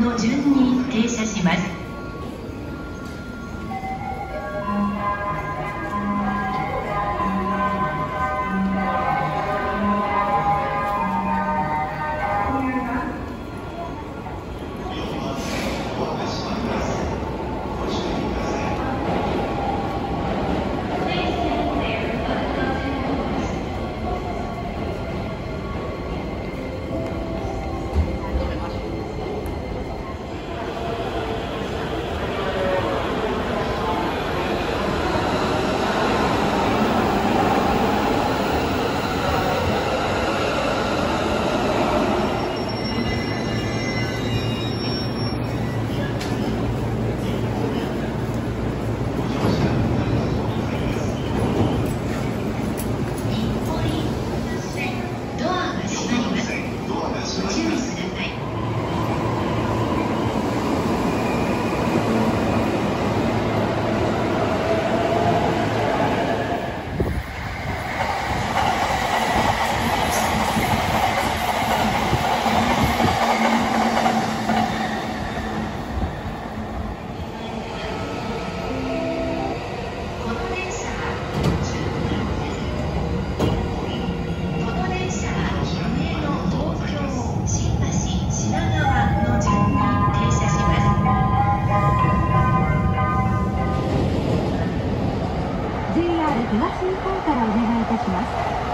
の順に東日本からお願いいたします。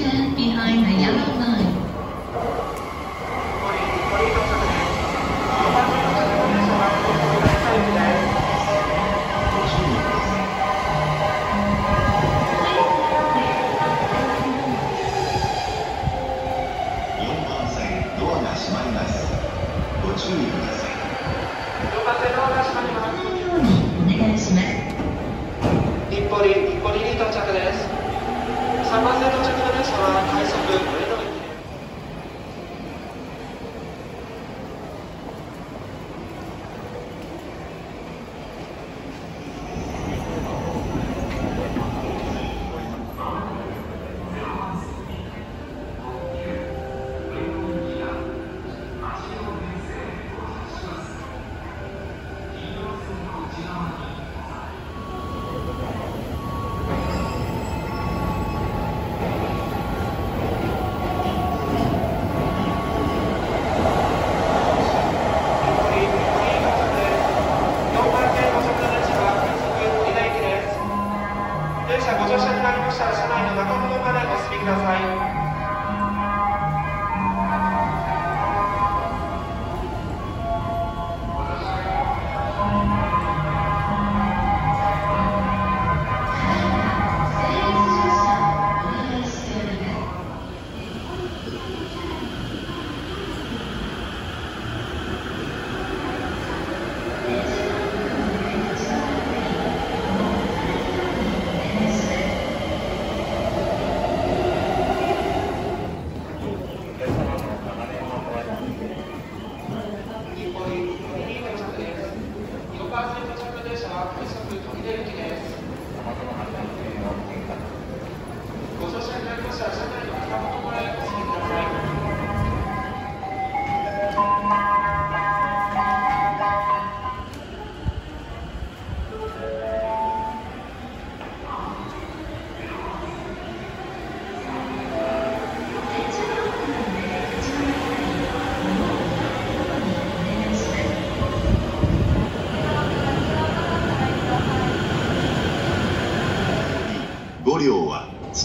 stand behind the yellow line. ください。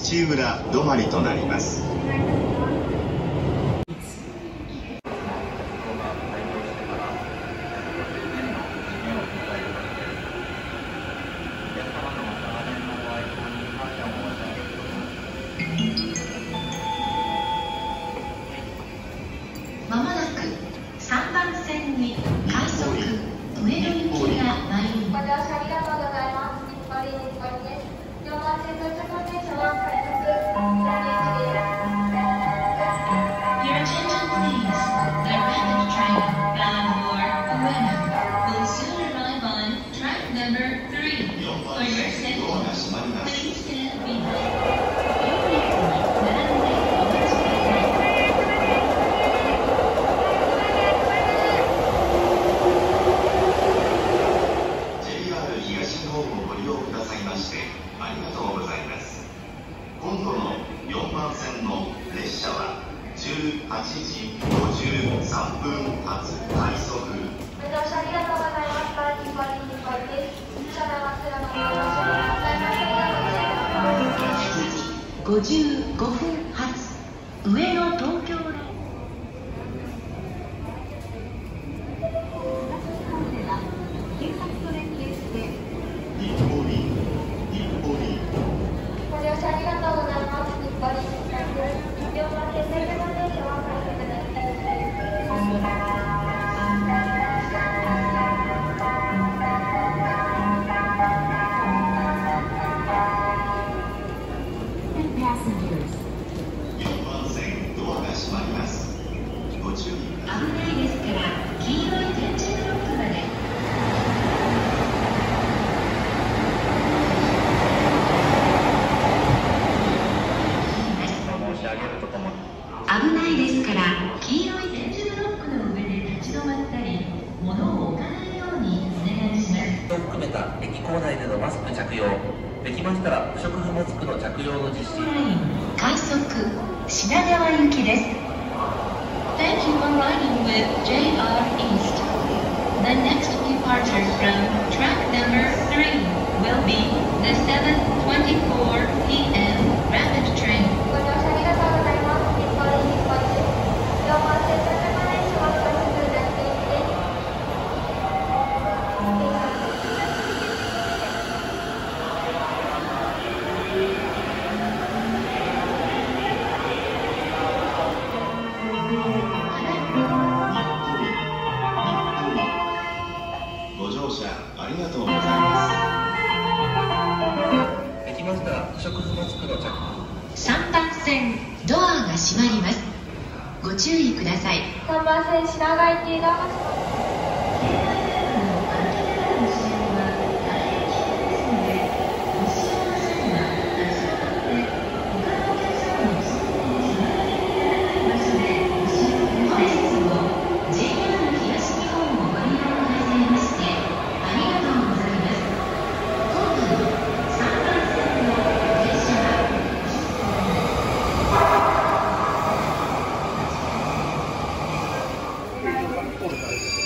土浦止まりとなります。をご利用くださいましてありがとうございます。今度の4番線の列車は18時53分発快速。ご乗車ありがとうございます。ーンーです。車はのご乗車ありがとうございます。55分発上野東着用できましたら不織布マスクの着用の実施快速品川行きです Thank you for riding with JR East The next departure from track number 3 will be the 7.24 p.m. rapid train Leyla Hanım. കൊടുക്കാം